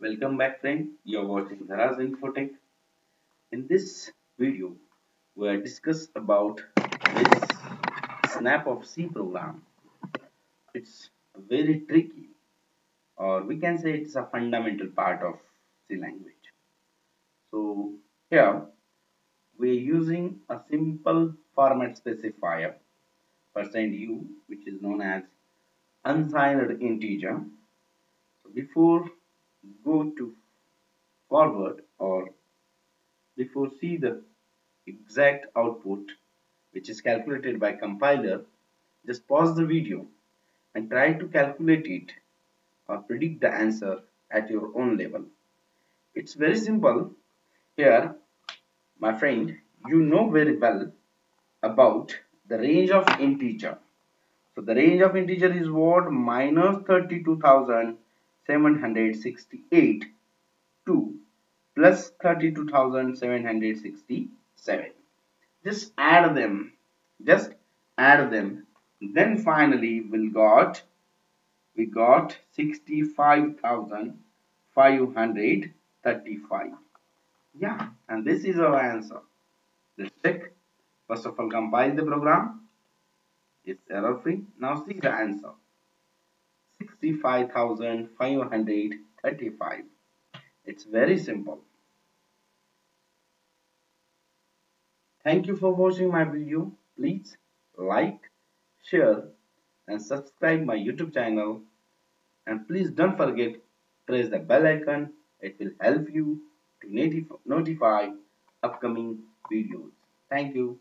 Welcome back friend, you are watching Dharas Infotech. In this video, we are discuss about this snap of C program. It's very tricky or we can say it's a fundamental part of C language. So here we are using a simple format specifier percent %u which is known as unsigned integer. So before go to forward or before see the exact output which is calculated by compiler just pause the video and try to calculate it or predict the answer at your own level. It's very simple. Here my friend you know very well about the range of integer. So the range of integer is what? Minus 32,768 to plus 32,767 just add them just add them. Then finally we'll got we got 65,535 yeah and this is our answer. Let's check. First of all compile the program. It's error free now see the answer 65,535 it's very simple. Thank you for watching my video. Please like share and subscribe my youtube channel. And please don't forget press the bell icon. It will help you to notify upcoming videos. Thank you